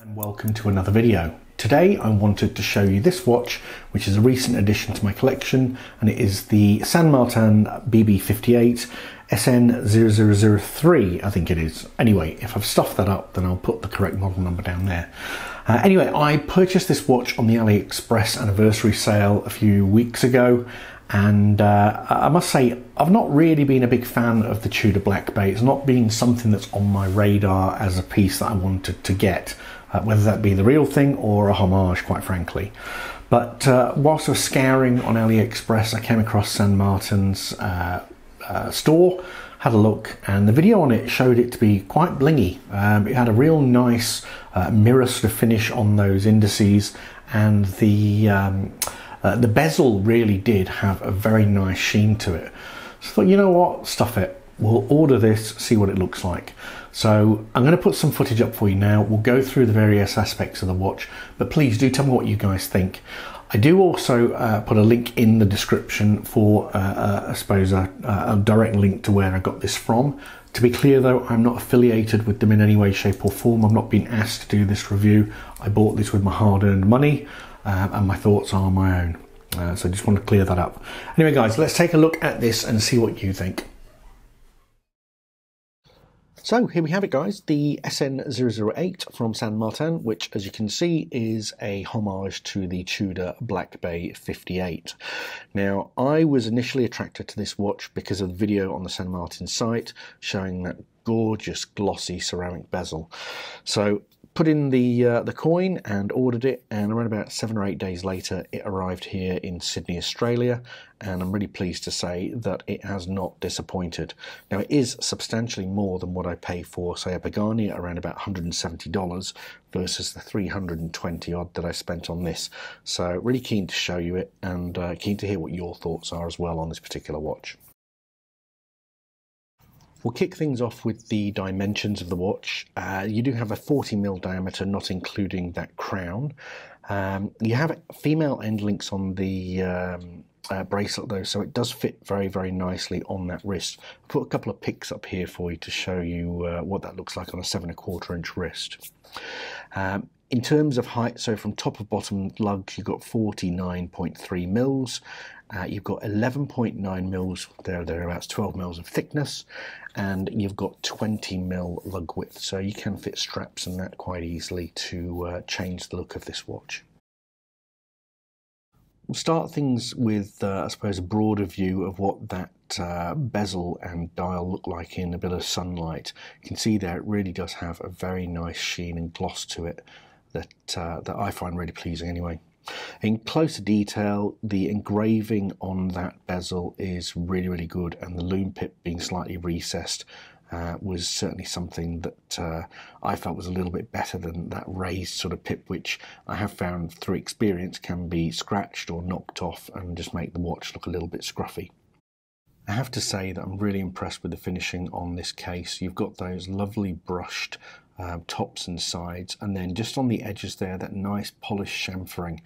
and welcome to another video. Today I wanted to show you this watch which is a recent addition to my collection and it is the San Martin BB58 SN0003 I think it is. Anyway if I've stuffed that up then I'll put the correct model number down there. Uh, anyway I purchased this watch on the AliExpress anniversary sale a few weeks ago and uh, I must say I've not really been a big fan of the Tudor Black Bay. It's not been something that's on my radar as a piece that I wanted to get uh, whether that be the real thing or a homage, quite frankly. But uh, whilst I was scouring on AliExpress, I came across San Martin's uh, uh, store, had a look, and the video on it showed it to be quite blingy. Um, it had a real nice uh, mirror sort of finish on those indices, and the um, uh, the bezel really did have a very nice sheen to it. So I thought, you know what, stuff it. We'll order this, see what it looks like. So I'm going to put some footage up for you now. We'll go through the various aspects of the watch, but please do tell me what you guys think. I do also uh, put a link in the description for, uh, uh, I suppose, a, a, direct link to where I got this from. To be clear though, I'm not affiliated with them in any way, shape or form. I've not been asked to do this review. I bought this with my hard earned money uh, and my thoughts are my own. Uh, so I just want to clear that up. Anyway guys, let's take a look at this and see what you think. So here we have it guys, the SN008 from San Martin, which as you can see is a homage to the Tudor Black Bay 58. Now I was initially attracted to this watch because of the video on the San Martin site showing that gorgeous glossy ceramic bezel. So put in the uh, the coin and ordered it and around about seven or eight days later it arrived here in Sydney Australia and I'm really pleased to say that it has not disappointed. Now it is substantially more than what I pay for say a Pagani around about $170 versus the 320 odd that I spent on this. So really keen to show you it and uh, keen to hear what your thoughts are as well on this particular watch We'll kick things off with the dimensions of the watch. Uh, you do have a 40 mil diameter, not including that crown. Um, you have female end links on the um, uh, bracelet though, so it does fit very, very nicely on that wrist. I'll put a couple of pics up here for you to show you uh, what that looks like on a seven and a quarter inch wrist. Um, in terms of height, so from top of bottom lugs, you've got 49.3 mils. Uh, you've got 11.9 mils, there, thereabouts 12 mils of thickness, and you've got 20 mil lug width. So you can fit straps and that quite easily to uh, change the look of this watch. We'll start things with, uh, I suppose, a broader view of what that uh, bezel and dial look like in a bit of sunlight. You can see there it really does have a very nice sheen and gloss to it that, uh, that I find really pleasing anyway. In closer detail, the engraving on that bezel is really, really good, and the lume pip being slightly recessed uh, was certainly something that uh, I felt was a little bit better than that raised sort of pip, which I have found through experience can be scratched or knocked off and just make the watch look a little bit scruffy. I have to say that I'm really impressed with the finishing on this case. You've got those lovely brushed um, tops and sides, and then just on the edges there, that nice polished chamfering.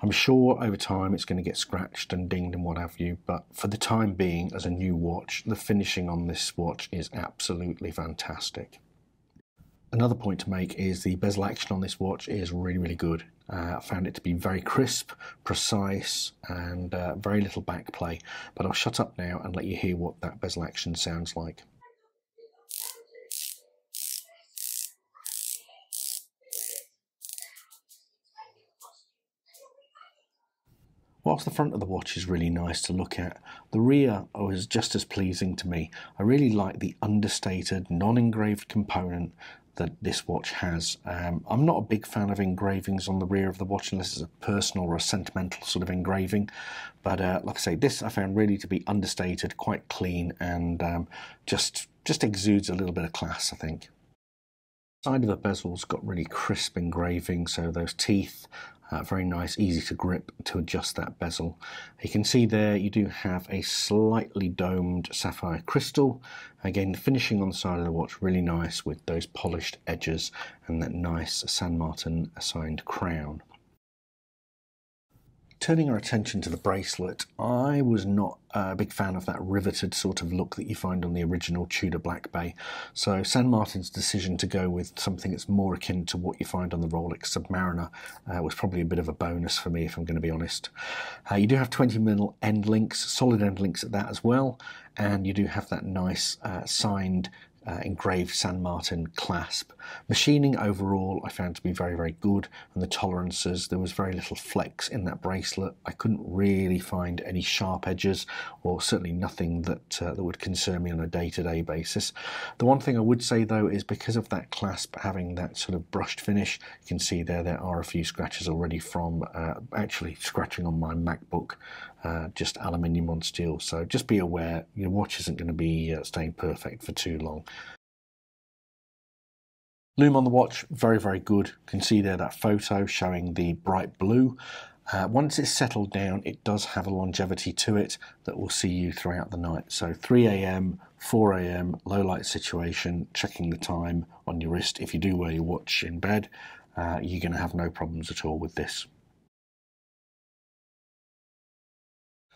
I'm sure over time it's going to get scratched and dinged and what have you, but for the time being, as a new watch, the finishing on this watch is absolutely fantastic. Another point to make is the bezel action on this watch is really, really good. Uh, I found it to be very crisp, precise, and uh, very little back play. But I'll shut up now and let you hear what that bezel action sounds like. Whilst the front of the watch is really nice to look at, the rear was just as pleasing to me. I really like the understated, non-engraved component that this watch has. Um, I'm not a big fan of engravings on the rear of the watch unless it's a personal or a sentimental sort of engraving. But uh, like I say, this I found really to be understated, quite clean, and um, just just exudes a little bit of class, I think. Side of the bezel's got really crisp engraving, so those teeth uh, very nice, easy to grip to adjust that bezel. You can see there you do have a slightly domed sapphire crystal. Again, the finishing on the side of the watch really nice with those polished edges and that nice San Martin assigned crown. Turning our attention to the bracelet, I was not a big fan of that riveted sort of look that you find on the original Tudor Black Bay. So San Martin's decision to go with something that's more akin to what you find on the Rolex Submariner uh, was probably a bit of a bonus for me, if I'm going to be honest. Uh, you do have 20 mil end links, solid end links at that as well, and you do have that nice uh, signed uh, engraved San Martin clasp. Machining overall I found to be very, very good, and the tolerances, there was very little flex in that bracelet. I couldn't really find any sharp edges, or certainly nothing that, uh, that would concern me on a day to day basis. The one thing I would say though is because of that clasp having that sort of brushed finish, you can see there there are a few scratches already from uh, actually scratching on my MacBook, uh, just aluminium on steel. So just be aware your watch isn't going to be uh, staying perfect for too long. Lume on the watch, very, very good. You can see there that photo showing the bright blue. Uh, once it's settled down, it does have a longevity to it that will see you throughout the night. So 3 a.m., 4 a.m., low light situation, checking the time on your wrist. If you do wear your watch in bed, uh, you're going to have no problems at all with this.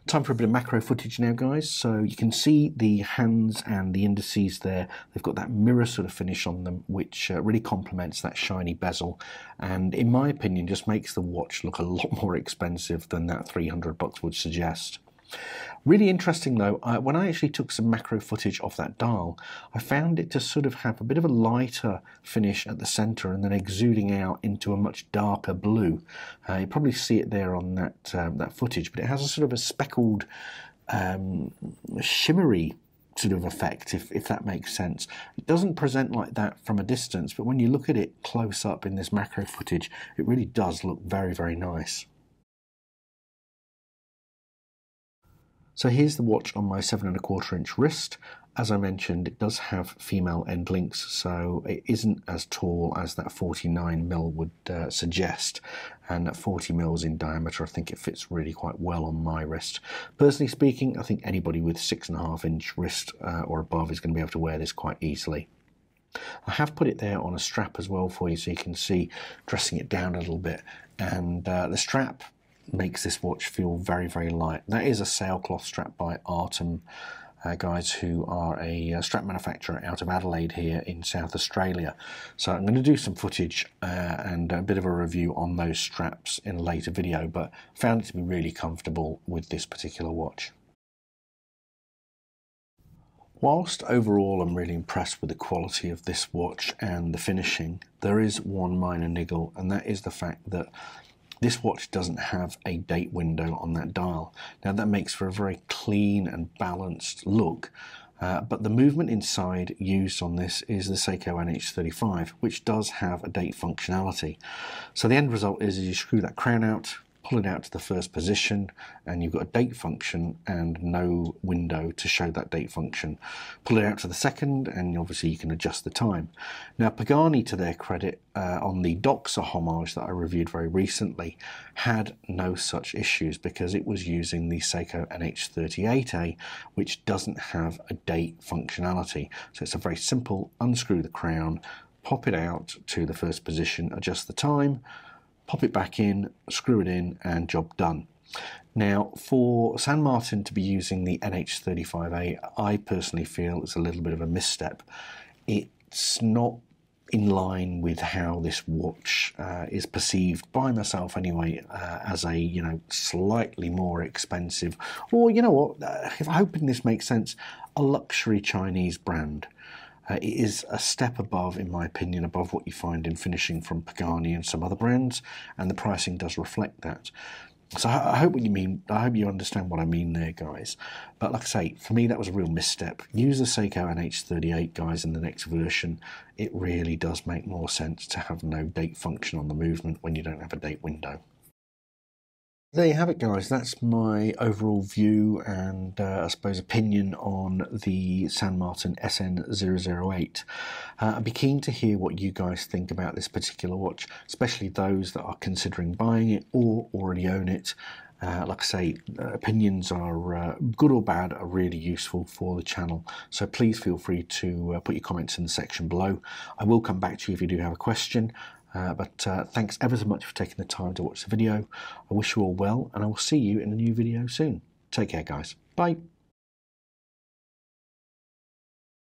Time for a bit of macro footage now, guys. So you can see the hands and the indices there. They've got that mirror sort of finish on them, which uh, really complements that shiny bezel. And in my opinion, just makes the watch look a lot more expensive than that 300 bucks would suggest. Really interesting though, uh, when I actually took some macro footage of that dial, I found it to sort of have a bit of a lighter finish at the center and then exuding out into a much darker blue. Uh, you probably see it there on that um, that footage, but it has a sort of a speckled, um, shimmery sort of effect, if, if that makes sense. It doesn't present like that from a distance, but when you look at it close up in this macro footage, it really does look very, very nice. So here's the watch on my seven and a quarter inch wrist. As I mentioned, it does have female end links, so it isn't as tall as that 49 mil would uh, suggest. And at 40 mils in diameter, I think it fits really quite well on my wrist. Personally speaking, I think anybody with six and a half inch wrist uh, or above is going to be able to wear this quite easily. I have put it there on a strap as well for you so you can see dressing it down a little bit. And uh, the strap makes this watch feel very, very light. That is a sailcloth strap by Artem. Uh, guys who are a uh, strap manufacturer out of Adelaide here in South Australia. So I'm going to do some footage uh, and a bit of a review on those straps in a later video, but found it to be really comfortable with this particular watch. Whilst overall I'm really impressed with the quality of this watch and the finishing, there is one minor niggle, and that is the fact that this watch doesn't have a date window on that dial. Now that makes for a very clean and balanced look, uh, but the movement inside used on this is the Seiko NH35, which does have a date functionality. So the end result is, is you screw that crown out, pull it out to the first position and you've got a date function and no window to show that date function. Pull it out to the second and obviously you can adjust the time. Now Pagani to their credit uh, on the Doxa homage that I reviewed very recently had no such issues because it was using the Seiko NH38A which doesn't have a date functionality. So it's a very simple unscrew the crown, pop it out to the first position, adjust the time, pop it back in, screw it in, and job done. Now, for San Martin to be using the NH35A, I personally feel it's a little bit of a misstep. It's not in line with how this watch uh, is perceived by myself anyway uh, as a you know slightly more expensive or you know what uh, if hoping this makes sense a luxury Chinese brand uh, it is a step above, in my opinion, above what you find in finishing from Pagani and some other brands, and the pricing does reflect that. So I hope what you mean. I hope you understand what I mean there, guys. But like I say, for me that was a real misstep. Use the Seiko NH38, guys, in the next version. It really does make more sense to have no date function on the movement when you don't have a date window. There you have it, guys. That's my overall view and uh, I suppose opinion on the San Martin SN008. Uh, I'd be keen to hear what you guys think about this particular watch, especially those that are considering buying it or already own it. Uh, like I say, uh, opinions are uh, good or bad are really useful for the channel. So please feel free to uh, put your comments in the section below. I will come back to you if you do have a question. Uh, but uh, thanks ever so much for taking the time to watch the video. I wish you all well, and I will see you in a new video soon. Take care, guys. Bye.